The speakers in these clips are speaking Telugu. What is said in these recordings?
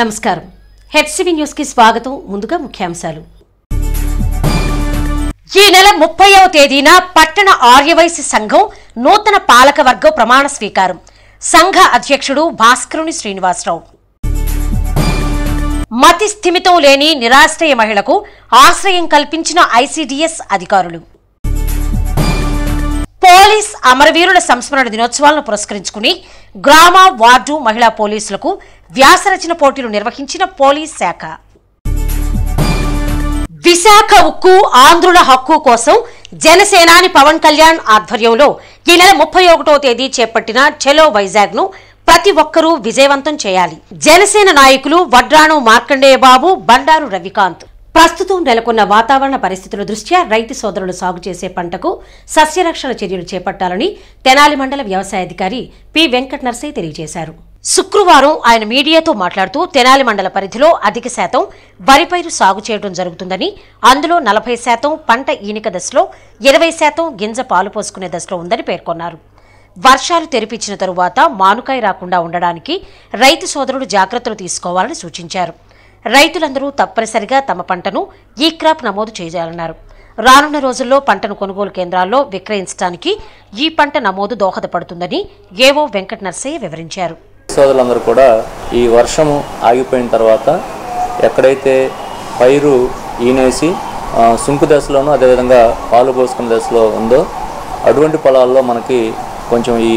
నమస్కారం. హెచ్సివి న్యూస్కి స్వాగతం. ముందుగా ముఖ్యాంశాలు. ఈ నెల ముప్పైవ తేదీన పట్టణ ఆర్యవైశ్య సంఘం నూతన పాలక వర్గం ప్రమాణ స్వీకారం. సంఘ అధ్యక్షుడు భాస్కరుని శ్రీనివాసరావు. మతి స్థిమితం లేని నిరాశ్రయ మహిళకు ఆశ్రయం కల్పించిన ఐసీడీఎస్ అధికారులు. పోలీస్ అమరవీరుల సంస్మరణ దినోత్సవాలను పురస్కరించుకుని గ్రామ వార్డు మహిళా పోలీసులకు వ్యాసరచన పోటీలు నిర్వహించిన పోలీస్ శాఖ. విశాఖ ఉక్కు ఆంధ్రుల హక్కు కోసం జనసేనాని పవన్ కళ్యాణ్ ఆధ్వర్యంలో ఈ నెల ముప్పై ఒకటో తేదీ చేపట్టిన చెలో వైజాగ్ను ప్రతి ఒక్కరూ విజయవంతం చేయాలి. జనసేన నాయకులు వడ్రాణు మార్కండేయ బాబు బండారు రవికాంత్. ప్రస్తుతం నెలకొన్న వాతావరణ పరిస్థితుల దృష్ట్యా రైతు సోదరులు సాగు చేసే పంటకు సస్యరక్షణ చర్యలు చేపట్టాలని తెనాలి మండల వ్యవసాయాధికారి పి వెంకట నర్సయ్య తెలియజేశారు. శుక్రవారం ఆయన మీడియాతో మాట్లాడుతూ తెనాలి మండల పరిధిలో అధిక శాతం వరి పైరు సాగు చేయడం జరుగుతుందని అందులో నలభై శాతం పంట ఈనిక దశలో ఇరవై శాతం గింజ పాలు పోసుకునే దశలో ఉందని పేర్కొన్నారు. వర్షాలు తెరిపించిన తరువాత మానుకాయ రాకుండా ఉండడానికి రైతు సోదరుడు జాగ్రత్తలు తీసుకోవాలని సూచించారు. రైతులందరూ తప్పనిసరిగా తమ పంటను ఈ క్రాప్ నమోదు చేయాలన్నారు. రానున్న రోజుల్లో పంటను కొనుగోలు కేంద్రాల్లో విక్రయించడానికి ఈ పంట నమోదు దోహదపడుతుందని ఏవో వెంకట నర్సయ్య వివరించారు. సోదరులందరూ కూడా ఈ వర్షము ఆగిపోయిన తర్వాత ఎక్కడైతే పైరు ఈనేసి సుంకు దశలోనూ అదేవిధంగా పాలు పోసుకున్న దశలో ఉందో అటువంటి పొలాల్లో మనకి కొంచెం ఈ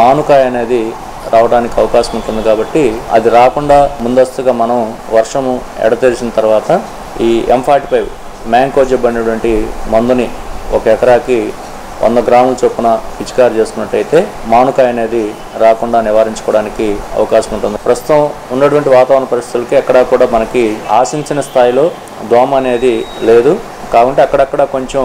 మానుకాయ అనేది రావడానికి అవకాశం ఉంటుంది కాబట్టి అది రాకుండా ముందస్తుగా మనం వర్షము ఎడతెరిచిన తర్వాత ఈ ఎం ఫార్టీ ఫైవ్ మ్యాంకోజబ్ అనేటువంటి మందుని ఒక ఎకరాకి వంద గ్రాముల చొప్పున పిచికారి చేసుకున్నట్టయితే మానుకాయ అనేది రాకుండా నివారించుకోవడానికి అవకాశం ఉంటుంది. ప్రస్తుతం ఉన్నటువంటి వాతావరణ పరిస్థితులకి ఎక్కడా కూడా మనకి ఆశించిన స్థాయిలో దోమ అనేది లేదు. కాబట్టి అక్కడక్కడ కొంచెం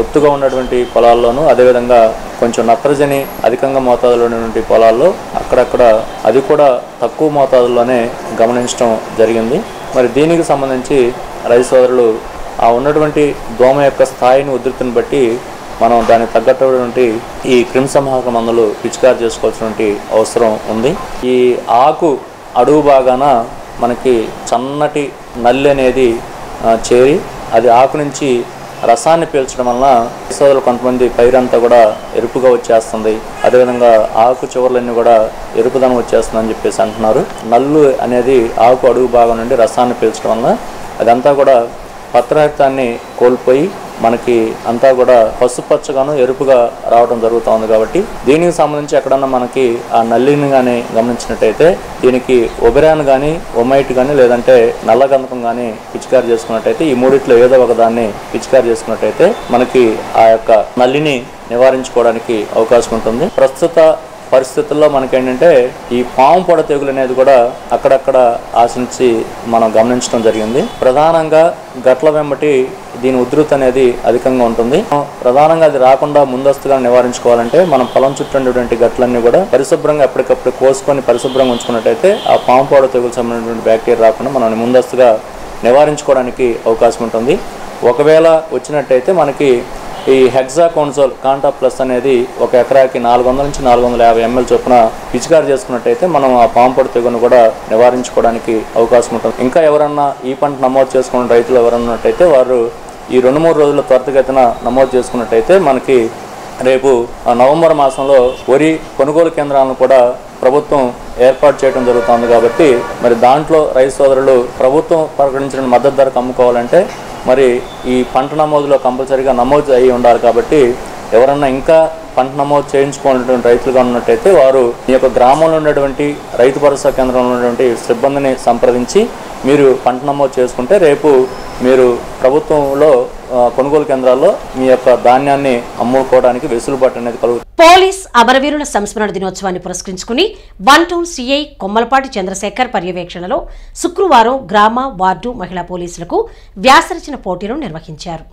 ఒత్తుగా ఉన్నటువంటి పొలాల్లోనూ అదేవిధంగా కొంచెం నత్రజని అధికంగా మోతాదులో ఉన్నటువంటి పొలాల్లో అక్కడక్కడ అది కూడా తక్కువ మోతాదుల్లోనే గమనించడం జరిగింది. మరి దీనికి సంబంధించి రైతు సోదరులు ఆ ఉన్నటువంటి దోమ యొక్క స్థాయిని ఉధృతిని బట్టి మనం దానికి తగ్గట్టుటువంటి ఈ క్రిమిసంహారక మందులు పిచికారి చేసుకోవాల్సినటువంటి అవసరం ఉంది. ఈ ఆకు అడుగు భాగాన మనకి చన్నటి నల్లి అనేది చేరి అది ఆకు నుంచి రసాన్ని పీల్చడం వలన సోదరులు కొంతమంది పైరంతా కూడా ఎరుపుగా వచ్చేస్తుంది. అదేవిధంగా ఆకు చివర్లన్నీ కూడా ఎరుపుదనం వచ్చేస్తుంది అని చెప్పేసి అంటున్నారు. నల్లు అనేది ఆకు అడుగు భాగం నుండి రసాన్ని పీల్చడం వలన అదంతా కూడా పత్రహితాన్ని కోల్పోయి మనకి అంతా కూడా పసుపచ్చగాను ఎరుపుగా రావడం జరుగుతూ ఉంది కాబట్టి దీనికి సంబంధించి ఎక్కడన్నా మనకి ఆ నల్లిని కానీ గమనించినట్టయితే దీనికి ఒబెరాన్ కానీ ఒమైట్ కానీ లేదంటే నల్ల గంధకం కానీ పిచికారి చేసుకున్నట్టయితే ఈ మూడిట్లో ఏదో ఒక దాన్ని పిచికారి చేసుకున్నట్టయితే మనకి ఆ యొక్క నల్లిని నివారించుకోవడానికి అవకాశం ఉంటుంది. ప్రస్తుత పరిస్థితుల్లో మనకేంటంటే ఈ పాము పొడ తెగులు అనేది కూడా అక్కడక్కడ ఆశించి మనం గమనించడం జరిగింది. ప్రధానంగా గట్ల వెంబటి దీని ఉధృతి అనేది అధికంగా ఉంటుంది. ప్రధానంగా అది రాకుండా ముందస్తుగా నివారించుకోవాలంటే మనం పొలం చుట్టూ గట్లన్నీ కూడా పరిశుభ్రంగా ఎప్పటికప్పుడు కోసుకొని పరిశుభ్రంగా ఉంచుకున్నట్టయితే ఆ పాము పొడ తెగులు సంబంధించినటువంటి బ్యాక్టీరియా రాకుండా మనం ముందస్తుగా నివారించుకోవడానికి అవకాశం ఉంటుంది. ఒకవేళ వచ్చినట్టయితే మనకి ఈ హెక్సాకోన్సోల్ కాంటా ప్లస్ అనేది ఒక ఎకరాకి నాలుగు వందల నుంచి నాలుగు వందల యాభై ఎంఎల్ చొప్పున పిచికారి చేసుకున్నట్టయితే మనం ఆ పాంపొడి తెగును కూడా నివారించుకోవడానికి అవకాశం ఉంటుంది. ఇంకా ఎవరన్నా ఈ పంట నమోదు చేసుకున్న రైతులు ఎవరన్నట్టయితే వారు ఈ రెండు మూడు రోజుల త్వరితగతిన నమోదు చేసుకున్నట్టయితే మనకి రేపు ఆ నవంబర్ మాసంలో వరి కొనుగోలు కేంద్రాలను కూడా ప్రభుత్వం ఏర్పాటు చేయడం జరుగుతుంది కాబట్టి మరి దాంట్లో రైతు సోదరులు ప్రభుత్వం ప్రకటించిన మద్దతు ధరకు అమ్ముకోవాలంటే మరి ఈ పంట నమోదులో కంపల్సరీగా నమోదు అయి ఉండాలి కాబట్టి ఎవరన్నా ఇంకా పంట నమోదు చేయించుకున్నటువంటి రైతులుగా ఉన్నట్టయితే వారు ఈ యొక్క గ్రామంలో ఉన్నటువంటి రైతు భరోసా కేంద్రంలో ఉన్నటువంటి సిబ్బందిని సంప్రదించి మీరు పంట నమోదు చేసుకుంటే రేపు మీరు ప్రభుత్వంలో కొనుగోలు కేంద్రాల్లో మీ యొక్క ధాన్యాన్ని అమ్ముకోవడానికి వెసులుబాటు అనేది కలుగుతుంది పోలీస్ అమరవీరుల సంస్మరణ దినోత్సవాన్ని పురస్కరించుకుని one town CI Kommalapati Chandrasekhar పర్యవేక్షణలో శుక్రవారం గ్రామ వార్డు మహిళా పోలీసులకు వ్యాసరచన పోటీలు నిర్వహించారు.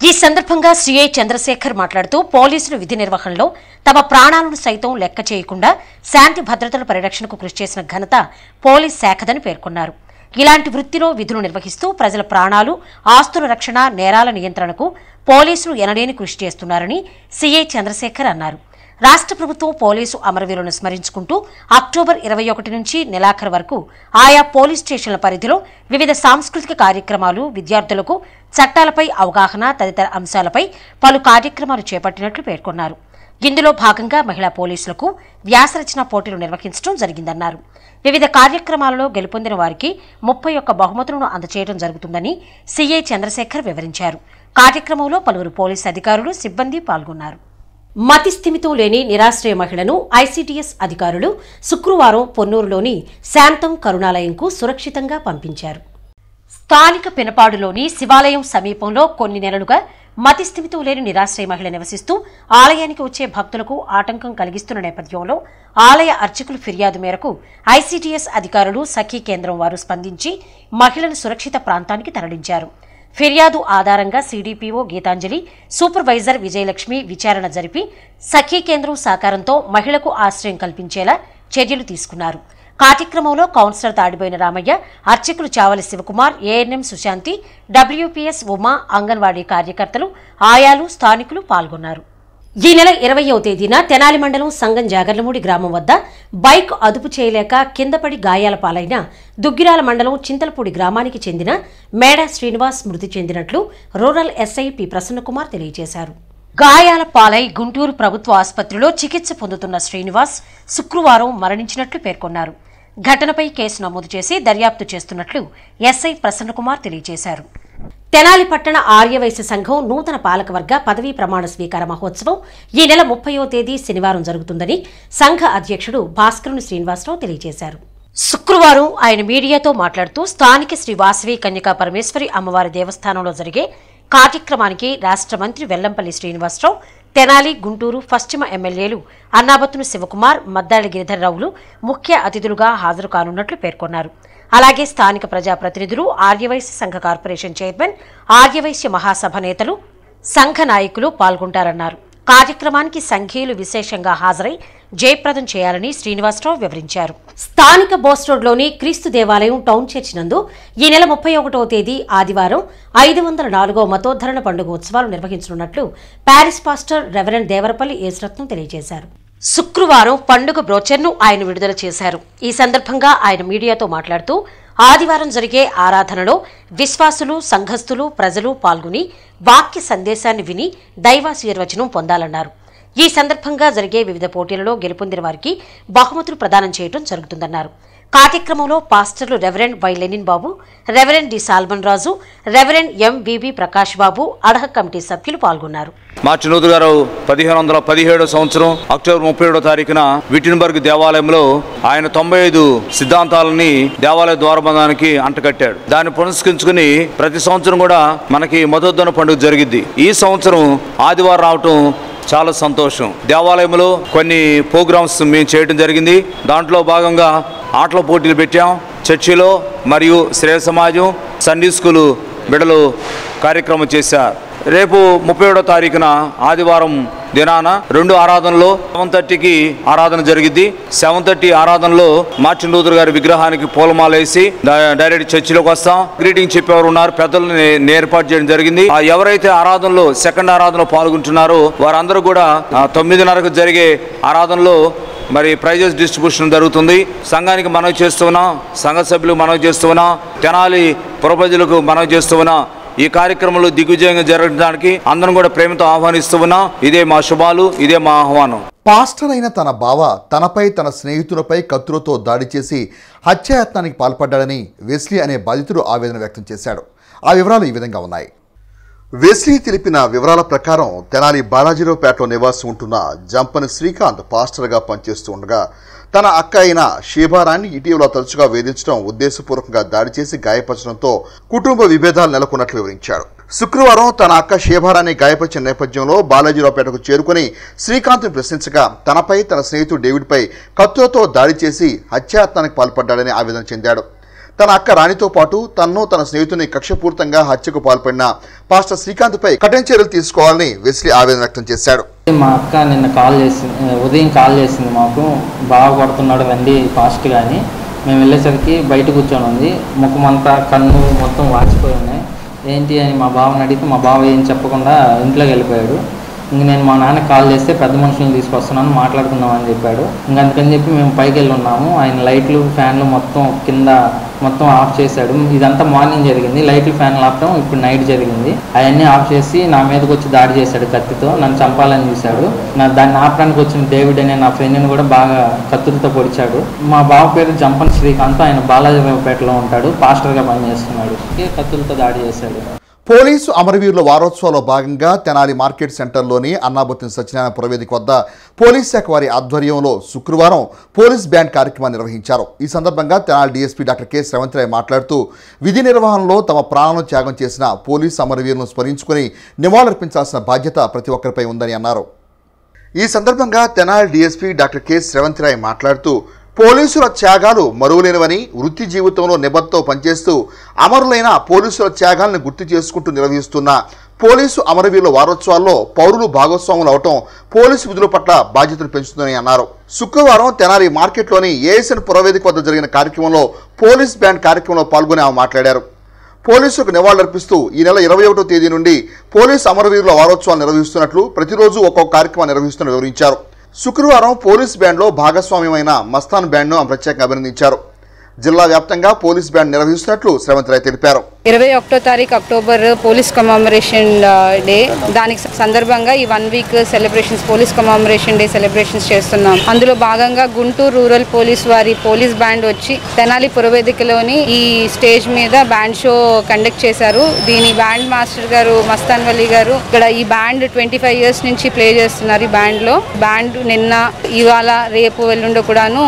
ఈ సందర్భంగా సీఐ చంద్రశేఖర్ మాట్లాడుతూ పోలీసులు విధి నిర్వహణలో తమ ప్రాణాలను సైతం లెక్క చేయకుండా శాంతి భద్రతల పరిరక్షణకు కృషి చేసిన ఘనత పోలీస్ శాఖదని పేర్కొన్నారు. ఇలాంటి వృత్తిలో విధులు నిర్వహిస్తూ ప్రజల ప్రాణాలు ఆస్తుల రక్షణ నేరాల నియంత్రణకు పోలీసులు ఎనలేని కృషి చేస్తున్నారని సీఐ చంద్రశేఖర్ అన్నారు. రాష్ట్ర ప్రభుత్వం పోలీసు అమరవీరులను స్మరించుకుంటూ అక్టోబర్ ఇరవై ఒకటి నుంచి నెలాఖరు వరకు ఆయా పోలీస్ స్టేషన్ల పరిధిలో వివిధ సాంస్కృతిక కార్యక్రమాలు విద్యార్థులకు చట్టాలపై అవగాహన తదితర అంశాలపై పలు కార్యక్రమాలు చేపట్టినట్లు పేర్కొన్నారు. ఇందులో భాగంగా మహిళా పోలీసులకు వ్యాసరచన పోటీలు నిర్వహించడం జరిగిందన్నారు. వివిధ కార్యక్రమాలలో గెలుపొందిన వారికి ముప్పై ఒక్క బహుమతులను అందజేయడం జరుగుతుందని సీఐ చంద్రశేఖర్ వివరించారు. కార్యక్రమంలో పలువురు పోలీసు అధికారులు సిబ్బంది పాల్గొన్నారు. మతి స్థిమితో లేని నిరాశ్రయ మహిళను ఐసీటీఎస్ అధికారులు శుక్రవారం పొన్నూరులోని శాంతం కరుణాలయంకు సురక్షితంగా పంపించారు. స్థానిక పినపాడులోని శివాలయం సమీపంలో కొన్ని నెలలుగా మతి స్థిమితం లేని నిరాశ్రయ మహిళ నివసిస్తూ ఆలయానికి వచ్చే భక్తులకు ఆటంకం కలిగిస్తున్న నేపథ్యంలో ఆలయ అర్చకుల ఫిర్యాదు మేరకు ఐసీటీఎస్ అధికారులు సఖీ కేంద్రం వారు స్పందించి మహిళను సురక్షిత ప్రాంతానికి తరలించారు. ఫిర్యాదు ఆధారంగా సీడీపీఓ గీతాంజలి సూపర్వైజర్ విజయలక్ష్మి విచారణ జరిపి సఖీ కేంద్రం సహకారంతో మహిళకు ఆశ్రయం కల్పించేలా చర్యలు తీసుకున్నారు. కార్యక్రమంలో కౌన్సిలర్ తాడిపోయిన రామయ్య అర్చకులు చావలి శివకుమార్ ఏఎన్ఎం సుశాంతి డబ్ల్యూపీఎస్ ఉమా అంగన్వాడీ కార్యకర్తలు ఆయాలు స్థానికులు పాల్గొన్నారు. ఈ నెల ఇరవయో తేదీన తెనాలి మండలం సంగం జాగర్లమూడి గ్రామం వద్ద బైక్ అదుపు చేయలేక కిందపడి గాయాల పాలైన దుగ్గిరాల మండలం చింతలపూడి గ్రామానికి చెందిన మేడ శ్రీనివాస్ మృతి చెందినట్లు రూరల్ ఎస్ఐ పి ప్రసన్నకుమార్ తెలియజేశారు. గాయాల పాలై గుంటూరు ప్రభుత్వ ఆసుపత్రిలో చికిత్స పొందుతున్న శ్రీనివాస్ శుక్రవారం మరణించినట్లు పేర్కొన్నారు. ఘటనపై కేసు నమోదు చేసి దర్యాప్తు చేస్తున్నట్లు ఎస్ఐ ప్రసన్నకుమార్ తెలియజేశారు. తెనాలి పట్టణ ఆర్యవైశ్య సంఘం నూతన పాలకవర్గ పదవీ ప్రమాణ స్వీకార మహోత్సవం ఈ నెల ముప్పయో తేదీ శనివారం జరుగుతుందని సంఘ అధ్యక్షుడు భాస్కరుని శ్రీనివాసరావు తెలియజేశారు. శుక్రవారం ఆయన మీడియాతో మాట్లాడుతూ స్థానిక శ్రీ వాసవి కన్యకా పరమేశ్వరి అమ్మవారి దేవస్థానంలో జరిగే కార్యక్రమానికి రాష్ట్ర మంత్రి వెల్లంపల్లి శ్రీనివాసరావు తెనాలి గుంటూరు పశ్చిమ ఎమ్మెల్యేలు అన్నాబత్తును శివకుమార్ మద్దాళి గిరిధర్రావులు ముఖ్య అతిథులుగా హాజరు కానున్నట్లు పేర్కొన్నారు. అలాగే స్థానిక ప్రజాప్రతినిధులు ఆర్యవైశ్య సంఘ కార్పొరేషన్ చైర్మన్ ఆర్యవైశ్య మహాసభ నేతలు సంఘ నాయకులు పాల్గొంటారన్నారు. కార్యక్రమానికి సంఘీయులు విశేషంగా హాజరై జయప్రదం చేయాలని శ్రీనివాసరావు వివరించారు. స్థానిక బోస్ రోడ్లోని క్రీస్తు దేవాలయం టౌన్ చర్చ్ నందు ఈ నెల ముప్పై ఒకటవ తేదీ ఆదివారం ఐదు వందల నాలుగో మతోద్ధరణ పండుగ ఉత్సవాలు నిర్వహించనున్నట్లు parish pastor reverend Devarapalli Yesuratnam తెలియజేశారు. శుక్రవారం పండుగ బ్రోచర్ను ఆయన విడుదల చేశారు. ఈ సందర్భంగా ఆయన మీడియాతో మాట్లాడుతూ ఆదివారం జరిగే ఆరాధనలో విశ్వాసులు సంఘస్థులు ప్రజలు పాల్గొని వాక్య సందేశాన్ని విని దైవాశీర్వచనం పొందాలన్నారు. ఈ సందర్భంగా జరిగే వివిధ పోటీలలో గెలుపొందిన వారికి బహుమతులు ప్రదానం చేయడం జరుగుతుందన్నారు. కార్యక్రమంలో పాస్టర్లు reverend Y Lenin Babu reverend D Solomon Raju reverend MBB Prakash Babu అడహ committee సభ్యులు పాల్గొన్నారు. మార్చి నూతు గారు పదిహేను వందల పదిహేడో సంవత్సరం అక్టోబర్ ముప్పై ఏడో తారీఖున విటిన్బర్గ్ దేవాలయంలో ఆయన తొంభై ఐదు సిద్ధాంతాలని దేవాలయ ద్వారబంధానికి అంటకట్టాడు దాన్ని పునస్కరించుకుని ప్రతి సంవత్సరం కూడా మనకి మధోద్ధన పండుగ జరిగింది ఈ సంవత్సరం ఆదివారం రావటం చాలా సంతోషం. దేవాలయంలో కొన్ని ప్రోగ్రామ్స్ మేము చేయడం జరిగింది. దాంట్లో భాగంగా ఆటల పోటీలు పెట్టాం. చర్చిలో మరియు శ్రేయ సమాజం సండే స్కూలు బిడలు కార్యక్రమం చేశారు రేపు ముప్పై ఏడో తారీఖున ఆదివారం దినాన రెండు ఆరాధనలో సెవెన్ థర్టీకి ఆరాధన జరిగింది సెవెన్ థర్టీ ఆరాధనలో మార్టిన్ లూథర్ గారి విగ్రహానికి పూలమాల వేసి డైరెక్ట్ చర్చిలోకి వస్తాం. గ్రీటింగ్ చెప్పేవారు ఉన్నారు పెద్దలను ఏర్పాటు చేయడం జరిగింది. ఎవరైతే ఆరాధనలో సెకండ్ ఆరాధనలో పాల్గొంటున్నారో వారందరూ కూడా తొమ్మిదిన్నరకు జరిగే ఆరాధనలో మరి ప్రైజెస్ డిస్ట్రిబ్యూషన్ జరుగుతుంది. సంఘానికి మనవి చేస్తున్నాం సంఘ సభ్యులకు మనవి చేస్తున్నాం తెనాలి పురప్రజలకు మనవి చేస్తున్నాం ఈ కార్యక్రమంలో దిగ్విజయంగా జరగడానికి అందరం కూడా ప్రేమతో ఆహ్వానిస్తూ ఉన్నాం. ఇదే మా శుభాలు ఇదే మా ఆహ్వానం. పాస్టర్ అయిన తన బావ తనపై తన స్నేహితులపై కత్తులతో దాడి చేసి హత్యాయత్నానికి పాల్పడ్డాడని వెస్లీ అనే బాధితుడు ఆవేదన వ్యక్తం చేశాడు. ఆ వివరాలు ఈ విధంగా ఉన్నాయి. వెస్లీ తెలిపిన వివరాల ప్రకారం తెనాలి బాలాజీరావుపేటలో నివాసం ఉంటున్న జంపని శ్రీకాంత్ పాస్టర్గా పనిచేస్తూ ఉండగా తన అక్క అయిన శీభారాన్ని ఇటీవల తరచుగా వేధించడం ఉద్దేశపూర్వకంగా దాడి చేసి గాయపరచడంతో కుటుంబ విభేదాలు నెలకొన్నట్లు వివరించాడు శుక్రవారం తన అక్క షేభారాన్ని గాయపరిచిన నేపథ్యంలో బాలాజీరావుపేటకు చేరుకుని శ్రీకాంత్ను ప్రశ్నించగా తనపై తన స్నేహితుడు డేవిడ్పై కత్తులతో దాడి చేసి హత్యాయత్నానికి పాల్పడ్డాడని ఆవేదన చెందాడు. తన అక్క రాణితో పాటు తన్ను తన స్నేహితుని కక్షపూరితంగా హత్యకు పాల్పడిన పాస్టర్ శ్రీకాంత్పై కఠిన చర్యలు తీసుకోవాలని వెస్లీ ఆవేదన వ్యక్తం చేశాడు. మా అక్క నిన్న కాల్ చేసింది ఉదయం కాల్ చేసింది మాకు. బాగా కొడుతున్నాడు రండి ఫాస్ట్ కానీ మేము వెళ్ళేసరికి బయట కూర్చొని ఉంది. ముఖం అంతా కన్ను మొత్తం వాచిపోయి ఉన్నాయి. ఏంటి అని మా బావని అడిగితే మా బావ ఏం చెప్పకుండా ఇంట్లోకి వెళ్ళిపోయాడు. ఇంక నేను మా నాన్న కాల్ చేస్తే పెద్ద మనుషులను తీసుకొస్తున్నాను మాట్లాడుకుందాం అని చెప్పాడు. ఇంక అందుకని చెప్పి మేము పైకి వెళ్ళి ఉన్నాము ఆయన లైట్లు ఫ్యాన్లు మొత్తం కింద మొత్తం ఆఫ్ చేశాడు. ఇదంతా మార్నింగ్ జరిగింది. లైట్లు ఫ్యాన్లు ఆపడం ఇప్పుడు నైట్ జరిగింది. అవన్నీ ఆఫ్ చేసి నా మీదకి వచ్చి దాడి చేశాడు కత్తితో. నన్ను చంపాలని చూశాడు. నా దాన్ని ఆపడానికి వచ్చిన డేవిడ్ అనే నా ఫ్రెండ్ని కూడా బాగా కత్తులతో పొడిచాడు. మా బావ పేరు జంపన్ శ్రీకాంత్. ఆయన బాలాజీపేటలో ఉంటాడు. పాస్టర్గా పనిచేస్తున్నాడు. కత్తులతో దాడి చేశాడు. పోలీసు అమరవీరుల వారోత్సవంలో భాగంగా తెనాలి మార్కెట్ సెంటర్లోని అన్నాబుత్తిన సత్యనారాయణ పురవేదిక వద్ద పోలీస్ శాఖ వారి ఆధ్వర్యంలో శుక్రవారం పోలీస్ బ్యాండ్ కార్యక్రమాన్ని నిర్వహించారు. ఈ సందర్భంగా Tenali DSP doctor K Sravanthi Roy మాట్లాడుతూ విధి నిర్వహణలో తమ ప్రాణాలను త్యాగం చేసిన పోలీసు అమరవీరులను స్మరించుకుని నివాళులర్పించాల్సిన బాధ్యత ప్రతి ఒక్కరిపై ఉందని అన్నారు. ఈ సందర్భంగా Tenali DSP doctor K Sravanthi Roy మాట్లాడుతూ పోలీసుల త్యాగాలు మరువలేనివని వృత్తి జీవితంలో నిబద్ధతో పనిచేస్తూ అమరులైన పోలీసుల త్యాగాలను గుర్తు చేసుకుంటూ నిర్వహిస్తున్న పోలీసు అమరవీరుల వారోత్సవాల్లో పౌరులు భాగస్వాములు అవటం పోలీసు విధుల పట్ల బాధ్యతను పెంచుతుందని అన్నారు. శుక్రవారం తెనాలి మార్కెట్లోని ఏఎస్ఎన్ పురవేదిక వద్ద జరిగిన కార్యక్రమంలో పోలీస్ బ్యాండ్ కార్యక్రమంలో పాల్గొని ఆమె మాట్లాడారు. పోలీసులకు నివాళులర్పిస్తూ ఈ నెల ఇరవై ఒకటో తేదీ నుండి పోలీసు అమరవీరుల వారోత్సవాలు నిర్వహిస్తున్నట్లు ప్రతిరోజు ఒక్కొక్క కార్యక్రమం నిర్వహిస్తున్న వివరించారు. శుక్రవారం పోలీస్ బ్యాండ్లో భాగస్వామ్యమైన మస్తాన్ బ్యాండ్ను ఆమె ప్రత్యేకంగా అభినందించారు. జిల్లా వ్యాప్తంగా పోలీస్ బ్యాండ్ నిర్వహిస్తున్నట్లు శ్రవంత్ రాయ్ తెలిపారు. ఇరవై ఒకటో తారీఖు అక్టోబర్ పోలీస్ కమామరేషన్ డే. దానికి సందర్భంగా ఈ one week celebrations police commemoration day celebrations చేస్తున్నాం. అందులో భాగంగా గుంటూరు రూరల్ పోలీస్ వారి పోలీస్ బ్యాండ్ వచ్చి తెనాలి పురవేదికలోని ఈ స్టేజ్ మీద బ్యాండ్ షో కండక్ట్ చేశారు. దీని బ్యాండ్ మాస్టర్ గారు మస్తాన్ వలీ గారు ఇక్కడ ఈ బ్యాండ్ ట్వంటీ ఫైవ్ ఇయర్స్ నుంచి ప్లే చేస్తున్నారు ఈ బ్యాండ్లో. బ్యాండ్ నిన్న ఇవాళ రేపు ఎల్లుండో కూడాను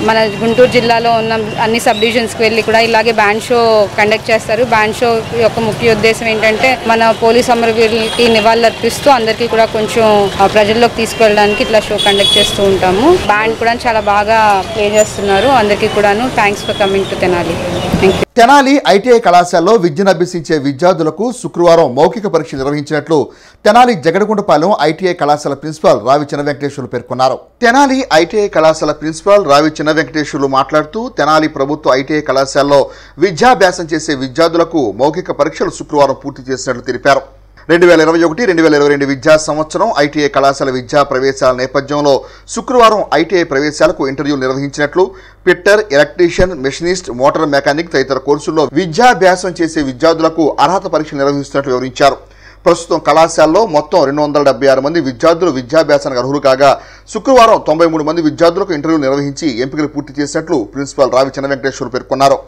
మన గుంటూరు జిల్లాలో ఉన్న అన్ని సబ్ డివిజన్స్కి వెళ్ళి కూడా ఇలాగే బ్యాండ్ షో కండక్ట్ చేస్తారు. బ్యాండ్ షో యొక్క ముఖ్య ఉద్దేశం ఏంటంటే మన పోలీస్ అమరవీరులకి నివాళులు అర్పిస్తూ అందరికీ కూడా కొంచెం ఆ, ప్రజల్లోకి తీసుకెళ్ళడానికి ఇట్లా షో కండక్ట్ చేస్తూ ఉంటాము. బ్యాండ్ కూడా చాలా బాగా ప్లే చేస్తున్నారు. అందరికీ కూడాను thanks for coming to Tenali. Thank you Tenali ITI కళాశాలలో విద్యను అభ్యసించే విద్యార్థులకు శుక్రవారం మౌఖిక పరీక్ష నిర్వహించినట్లు తెనాలి జగడగుంటపాలెం ఐటీఐ కళాశాల ప్రిన్సిపాల్ రావి చిన్న వెంకటేశ్వర్లు పేర్కొన్నారు. తెనాలి ఐటీఐ కళాశాల ప్రిన్సిపాల్ రావి చిన్న వెంకటేశ్వర్లు మాట్లాడుతూ తెనాలి ప్రభుత్వ ఐటీఐ కళాశాలలో విద్యాభ్యాసం చేసే విద్యార్థులకు మౌఖిక పరీక్షలు శుక్రవారం పూర్తి చేసినట్లు తెలిపారు. రెండు వేల ఇరవై ఒకటి రెండు వేల ఇరవై రెండు విద్యా సంవత్సరం ఐటీఐ కళాశాల విద్యా ప్రవేశాల నేపథ్యంలో శుక్రవారం ఐటీఐ ప్రవేశాలకు ఇంటర్వ్యూలు నిర్వహించినట్లు fitter electrician machinist motor mechanic తదితర కోర్సుల్లో విద్యాభ్యాసం చేసే విద్యార్థులకు అర్హత పరీక్ష నిర్వహిస్తున్నట్లు వివరించారు. ప్రస్తుతం కళాశాలలో మొత్తం రెండు వందల డెబ్బై ఆరు మంది విద్యార్థులు విద్యాభ్యాసానికి అర్హులు కాగా శుక్రవారం తొంభై మూడు మంది విద్యార్థులకు ఇంటర్వ్యూ నిర్వహించి ఎంపికలు పూర్తి చేసినట్లు ప్రిన్సిపాల్ రావి చిన్న వెంకటేశ్వర్ పేర్కొన్నారు.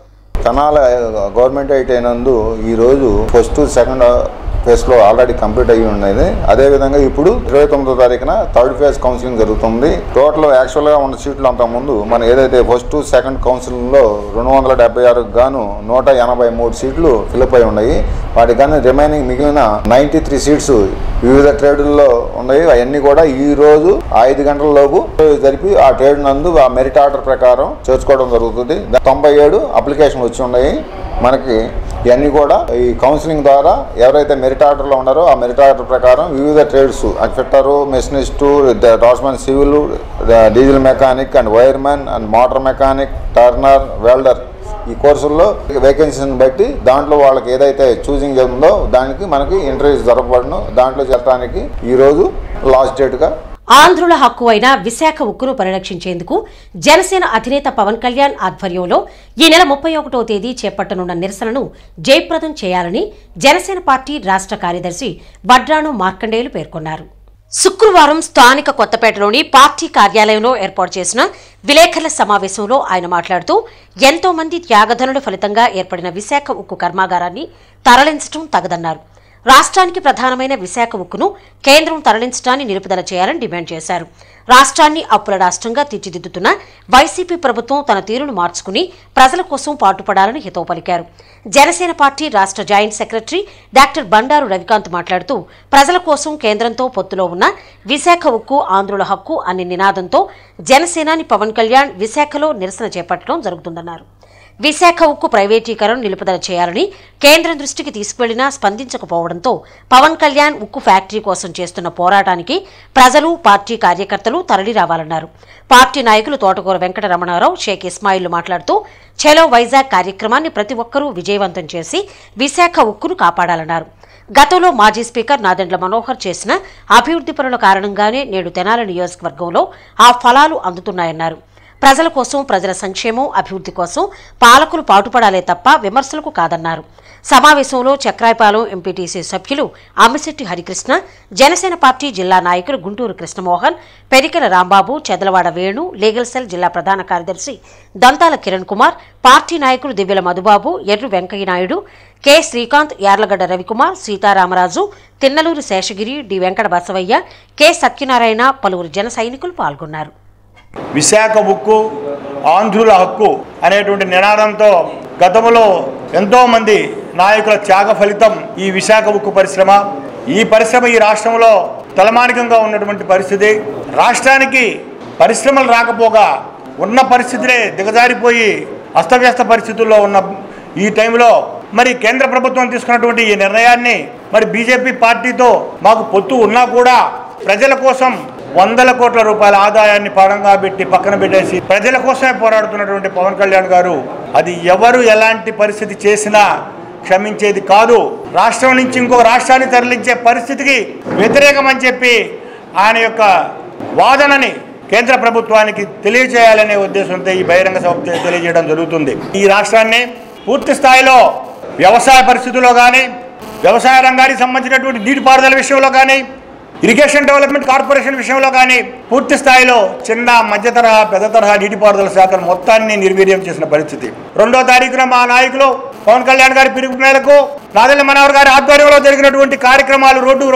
కనాల గవర్నమెంట్ ఐటీ అయినందు ఈరోజు ఫస్ట్ సెకండ్ ఫేజ్లో ఆల్రెడీ కంప్లీట్ అయ్యి ఉండేది అదేవిధంగా ఇప్పుడు ఇరవై తొమ్మిదో తారీఖున థర్డ్ ఫేజ్ కౌన్సిలింగ్ జరుగుతుంది. టోటల్ యాక్చువల్గా ఉన్న సీట్లు అంతకుముందు మనం ఏదైతే ఫస్ట్ సెకండ్ కౌన్సిలింగ్లో రెండు వందల డెబ్బై ఆరుకు గాను నూట ఎనభై మూడు సీట్లు ఫిలప్ అయి ఉన్నాయి. వాటికి కానీ రిమైనింగ్ మిగిలిన నైంటీ త్రీ సీట్స్ వివిధ ట్రేడుల్లో ఉన్నాయి. అవన్నీ కూడా ఈ రోజు ఐదు గంటల లోపు జరిపి ఆ ట్రేడ్ నందు ఆ మెరిట్ ఆర్డర్ ప్రకారం చేర్చుకోవడం జరుగుతుంది. తొంభై ఏడు అప్లికేషన్లు వచ్చి ఉన్నాయి. మనకి ఇవన్నీ కూడా ఈ కౌన్సిలింగ్ ద్వారా ఎవరైతే మెరిట్ ఆర్డర్లో ఉన్నారో ఆ మెరిట్ ఆర్డర్ ప్రకారం వివిధ trades fitter machinist draughtsmen civil diesel mechanic and wiremen and motor mechanic turner welder ఈ కోర్సుల్లో వేకెన్సీని బట్టి దాంట్లో వాళ్ళకి ఏదైతే చూసింగ్ ఉందో దానికి మనకి ఇంటర్వ్యూస్ జరపబడను. దాంట్లో చేరడానికి ఈరోజు లాస్ట్ డేట్గా ఆంధ్రుల హక్కు అయిన విశాఖ ఉక్కును పరిరక్షించేందుకు జనసేన అధినేత పవన్ కళ్యాణ్ ఆధ్వర్యంలో ఈ నెల ముప్పై ఒకటో తేదీ చేపట్టనున్న నిరసనను జయప్రదం చేయాలని జనసేన పార్టీ రాష్ట్ర కార్యదర్శి వడ్రాణు మార్కండేయులు పేర్కొన్నారు. శుక్రవారం స్థానిక కొత్తపేటలోని పార్టీ కార్యాలయంలో ఏర్పాటు చేసిన విలేకరుల సమావేశంలో ఆయన మాట్లాడుతూ ఎంతో మంది త్యాగధనుల ఫలితంగా ఏర్పడిన విశాఖ ఉక్కు కర్మాగారాన్ని తరలించడం తగదన్నారు. రాష్ట్రానికి ప్రధానమైన విశాఖ ఉక్కును కేంద్రం తరలించడాన్ని నిలుపుదల చేయాలని డిమాండ్ చేశారు. రాష్ట్రాన్ని అప్పుల రాష్ట్రంగా తీర్చిదిద్దుతున్న వైసీపీ ప్రభుత్వం తన తీరును మార్చుకుని ప్రజల కోసం పాటుపడాలని హితవు పలికారు. జనసేన పార్టీ రాష్ట్ర joint secretary doctor Bandaru Ravikanth మాట్లాడుతూ ప్రజల కోసం కేంద్రంతో పొత్తులో ఉన్న విశాఖ ఉక్కు ఆంధ్రుల హక్కు అనే నినాదంతో జనసేనాని పవన్ కళ్యాణ్ విశాఖలో నిరసన చేపట్టడం జరుగుతుందన్నారు. విశాఖ ఉక్కు ప్రైవేటీకరణ నిలుపుదల చేయాలని కేంద్రం దృష్టికి తీసుకువెళ్ళినా స్పందించకపోవడంతో పవన్ కళ్యాణ్ ఉక్కు ఫ్యాక్టరీ కోసం చేస్తున్న పోరాటానికి ప్రజలు పార్టీ కార్యకర్తలు తరలి రావాలన్నారు. పార్టీ నాయకులు తోటకూర వెంకటరమణారావు షేక్ ఇస్మాయిల్ మాట్లాడుతూ ఛలో వైజాగ్ కార్యక్రమాన్ని ప్రతి ఒక్కరూ విజయవంతం చేసి విశాఖ ఉక్కును కాపాడాలన్నారు. గతంలో మాజీ స్పీకర్ నాదెండ్ల మనోహర్ చేసిన అభివృద్ధి పనుల కారణంగానే నేడు తెనాల నియోజకవర్గంలో ఆ ఫలాలు అందుతున్నాయన్నారు. ప్రజల కోసం ప్రజల సంక్షేమం అభివృద్ధి కోసం పాలకులు పాటుపడాలే తప్ప విమర్శలకు కాదన్నారు. సమావేశంలో చక్రాయపాలెం ఎంపీటీసీ సభ్యులు అమ్మిశెట్టి హరికృష్ణ జనసేన పార్టీ జిల్లా నాయకులు గుంటూరు కృష్ణమోహన్ పెరికెల రాంబాబు చెదలవాడ వేణు లీగల్ సెల్ జిల్లా ప్రధాన కార్యదర్శి దంతాల కిరణ్ కుమార్ పార్టీ నాయకులు Divyala Madhubabu Erru Venkayya Naidu K. Srikanth Yarlagadda Ravikumar Sitaramaraju Tinnaluru Seshagiri D. Venkata Basavayya K. Satyanarayana పలువురు జన సైనికులు పాల్గొన్నారు. విశాఖ ఉక్కు ఆంధ్రుల హక్కు అనేటువంటి నినాదంతో గతంలో ఎంతోమంది నాయకుల త్యాగ ఫలితం ఈ విశాఖ ఉక్కు పరిశ్రమ. ఈ పరిశ్రమ ఈ రాష్ట్రంలో తలమానికంగా ఉన్నటువంటి పరిస్థితి. రాష్ట్రానికి పరిశ్రమలు రాకపోగా ఉన్న పరిస్థితులే దిగజారిపోయి అస్తవ్యస్త పరిస్థితుల్లో ఉన్న ఈ టైంలో మరి కేంద్ర ప్రభుత్వం తీసుకున్నటువంటి ఈ నిర్ణయాన్ని మరి బీజేపీ పార్టీతో మాకు పొత్తు ఉన్నా కూడా ప్రజల కోసం వందల కోట్ల రూపాయల ఆదాయాన్ని పరంగా పెట్టి పక్కన పెట్టేసి ప్రజల కోసమే పోరాడుతున్నటువంటి పవన్ కళ్యాణ్ గారు అది ఎవరు ఎలాంటి పరిస్థితి చేసినా క్షమించేది కాదు. రాష్ట్రం నుంచి ఇంకో రాష్ట్రాన్ని తరలించే పరిస్థితికి వ్యతిరేకమని చెప్పి ఆయన యొక్క వాదనని కేంద్ర ప్రభుత్వానికి తెలియజేయాలనే ఉద్దేశంతో ఈ బహిరంగ సభ తెలియజేయడం జరుగుతుంది. ఈ రాష్ట్రాన్ని పూర్తి స్థాయిలో వ్యవసాయ పరిస్థితుల్లో కానీ వ్యవసాయ రంగానికి సంబంధించినటువంటి నీటిపారుదల విషయంలో కానీ ఇరిగేషన్ డెవలప్మెంట్ కార్పొరేషన్ విషయంలో కానీ పూర్తి స్థాయిలో చిన్న మధ్య తరహా పెద్ద తరహా నీటిపారుదల శాఖను మొత్తాన్ని నిర్వీర్యం చేసిన పరిస్థితి. రెండో తారీఖున మా నాయకులు పవన్ కళ్యాణ్ గారి పిలుపు మేరకు నాదెల్ల మనోహర్ గారి ఆధ్వర్యంలో జరిగినటువంటి కార్యక్రమాలు రోడ్డు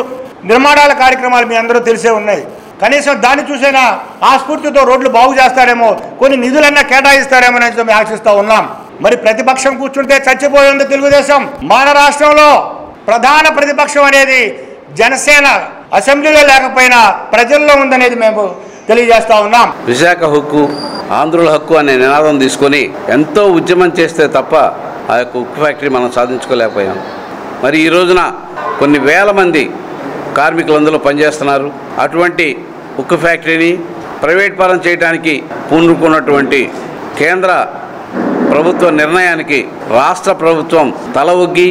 నిర్మాణాల కార్యక్రమాలు మీ అందరూ తెలిసే ఉన్నాయి. కనీసం దాన్ని చూసైనా ఆ స్ఫూర్తితో రోడ్లు బాగు చేస్తారేమో కొన్ని నిధులన్నా కేటాయిస్తారేమో అని మేము ఆశిస్తూ ఉన్నాం. మరి ప్రతిపక్షం కూర్చుంటే చచ్చిపోయింది తెలుగుదేశం మన రాష్ట్రంలో ప్రధాన ప్రతిపక్షం అనేది జనసేన. అసెంబ్లీలో లేకపోయినా ప్రజల్లో ఉందనేది మేము తెలియజేస్తా ఉన్నాం. విశాఖ హక్కు ఆంధ్రుల హక్కు అనే నినాదం తీసుకొని ఎంతో ఉద్యమం చేస్తే తప్ప ఆ యొక్క ఉక్కు ఫ్యాక్టరీ మనం సాధించుకోలేకపోయాం. మరి ఈ రోజున కొన్ని వేల మంది కార్మికులు అందులో పనిచేస్తున్నారు. అటువంటి ఉక్కు ఫ్యాక్టరీని ప్రైవేట్ పరం చేయడానికి పూనుకున్నటువంటి కేంద్ర ప్రభుత్వ నిర్ణయానికి రాష్ట్ర ప్రభుత్వం తల ఒగ్గి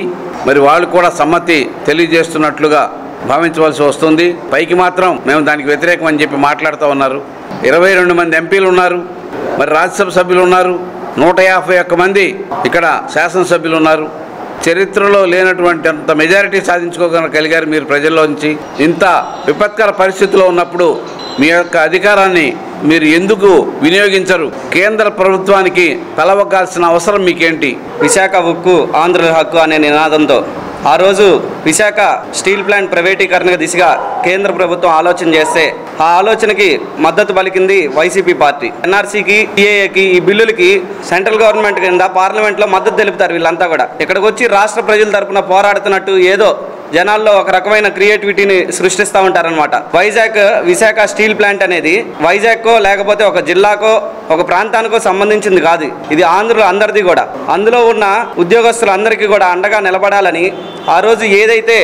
మరి వాళ్ళు కూడా సమ్మతి తెలియజేస్తున్నట్లుగా భావించవలసి వస్తుంది. పైకి మాత్రం మేము దానికి వ్యతిరేకం అని చెప్పి మాట్లాడుతూ ఉన్నారు. ఇరవై రెండు మంది ఎంపీలు ఉన్నారు. మరి రాజ్యసభ సభ్యులు ఉన్నారు. నూట యాభై ఒక్క మంది ఇక్కడ శాసనసభ్యులు ఉన్నారు. చరిత్రలో లేనటువంటి అంత మెజారిటీ సాధించుకోగలిగారు మీరు ప్రజల్లోంచి ఇంత విపత్కర పరిస్థితిలో ఉన్నప్పుడు మీ యొక్క అధికారాన్ని మీరు ఎందుకు వినియోగించరు? కేంద్ర ప్రభుత్వానికి తలవగాల్సిన అవసరం మీకేంటి? విశాఖ ఉక్కు ఆంధ్రుల హక్కు అనే నినాదంతో ఆ రోజు విశాఖ స్టీల్ ప్లాంట్ ప్రైవేటీకరణ దిశగా కేంద్ర ప్రభుత్వం ఆలోచన చేస్తే ఆ ఆలోచనకి మద్దతు పలికింది వైసీపీ పార్టీ. ఎన్ఆర్సీకి టీఏఏకి ఈ బిల్లులకి సెంట్రల్ గవర్నమెంట్ కింద పార్లమెంట్లో మద్దతు తెలుపుతారు వీళ్ళంతా కూడా. ఇక్కడికి వచ్చి రాష్ట్ర ప్రజల తరపున పోరాడుతున్నట్టు ఏదో జనాల్లో ఒక రకమైన క్రియేటివిటీని సృష్టిస్తూ ఉంటారనమాట వైజాగ్ విశాఖ స్టీల్ ప్లాంట్ అనేది వైజాగ్కో లేకపోతే ఒక జిల్లాకో ఒక ప్రాంతానికో సంబంధించింది కాదు. ఇది ఆంధ్రులు అందరిది కూడా. అందులో ఉన్న ఉద్యోగస్తులందరికీ కూడా అండగా నిలబడాలని ఆ రోజు ఏదైతే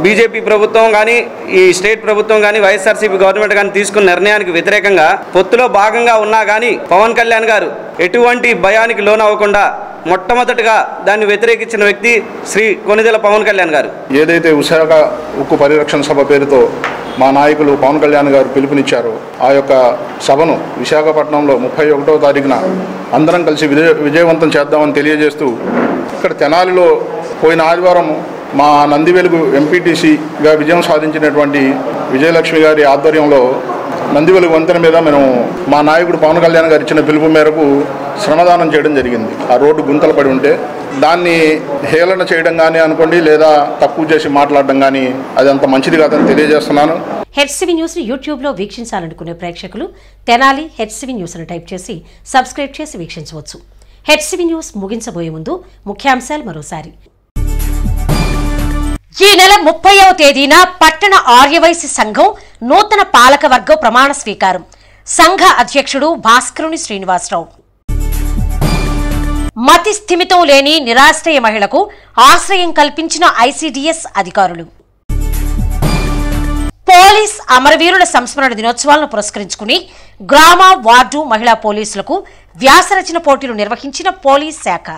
బీజేపీ ప్రభుత్వం కానీ ఈ స్టేట్ ప్రభుత్వం కానీ వైఎస్ఆర్సీపీ గవర్నమెంట్ కానీ తీసుకున్న నిర్ణయానికి వ్యతిరేకంగా పొత్తులో భాగంగా ఉన్నా కానీ పవన్ కళ్యాణ్ గారు ఎటువంటి భయానికి లోనవ్వకుండా మొట్టమొదటిగా దాన్ని వ్యతిరేకించిన వ్యక్తి శ్రీ కొనిదెల పవన్ కళ్యాణ్ గారు. ఏదైతే విశాఖ ఉక్కు పరిరక్షణ సభ పేరుతో మా నాయకులు పవన్ కళ్యాణ్ గారు పిలుపునిచ్చారు ఆ యొక్క సభను విశాఖపట్నంలో ముప్పై ఒకటో తారీఖున అందరం కలిసి విజయ విజయవంతం చేద్దామని తెలియజేస్తూ ఇక్కడ తెనాలిలో పోయిన ఆదివారం మా నందివెలుగు ఎంపీటీసీగా విజయం సాధించినటువంటి విజయలక్ష్మి గారి ఆధ్వర్యంలో నందివెలుగు వంతెన మీద మేము మా నాయకుడు పవన్ కళ్యాణ్ గారు ఇచ్చిన పిలుపు మేరకు శ్రమదానం చేయడం జరిగింది. ఆ రోడ్డు గుంతలు పడి ఉంటే దాన్ని హేళన చేయడం కానీ అనుకోండి లేదా తక్కువ చేసి మాట్లాడడం కానీ అది అంత మంచిది కాదని తెలియజేస్తున్నాను. హెచ్సివి న్యూస్ యూట్యూబ్లో వీక్షించాలనుకునే ప్రేక్షకులు తెనాలి హెచ్సివి న్యూస్ టైప్ చేసి సబ్స్క్రైబ్ చేసి వీక్షించవచ్చు. హెడ్సివి న్యూస్ ముగించబోయే ముందు ముఖ్యాంశాలు మరోసారి. ఈ నెల ముప్పైవ తేదీన పట్టణ ఆర్యవైశ్య సంఘం నూతన పాలకవర్గం ప్రమాణ స్వీకారం. సంఘ అధ్యక్షుడు భాస్కరుని శ్రీనివాసరావు. మతి స్థిమితం లేని నిరాశ్రయ మహిళకు ఆశ్రయం కల్పించిన ఐసీడీఎస్ అధికారులు. పోలీస్ అమరవీరుల సంస్మరణ దినోత్సవాలను పురస్కరించుకుని గ్రామ వార్డు మహిళా పోలీసులకు వ్యాసరచన పోటీలు నిర్వహించిన పోలీస్ శాఖ.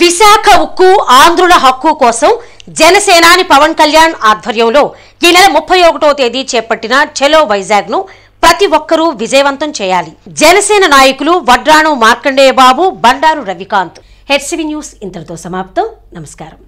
విశాఖ ఉక్కు ఆంధ్రుల హక్కు కోసం జనసేనాని పవన్ కళ్యాణ్ ఆధ్వర్యంలో ఈ నెల ముప్పై ఒకటో తేదీ చేపట్టిన చెలో వైజాగ్ను ప్రతి ఒక్కరూ విజయవంతం చేయాలి. జనసేన నాయకులు వడ్రాణు మార్కండేయ బాబు బండారు రవికాంత్. హెడ్సివి న్యూస్ ఇంతటితో సమాప్తం. నమస్కారం.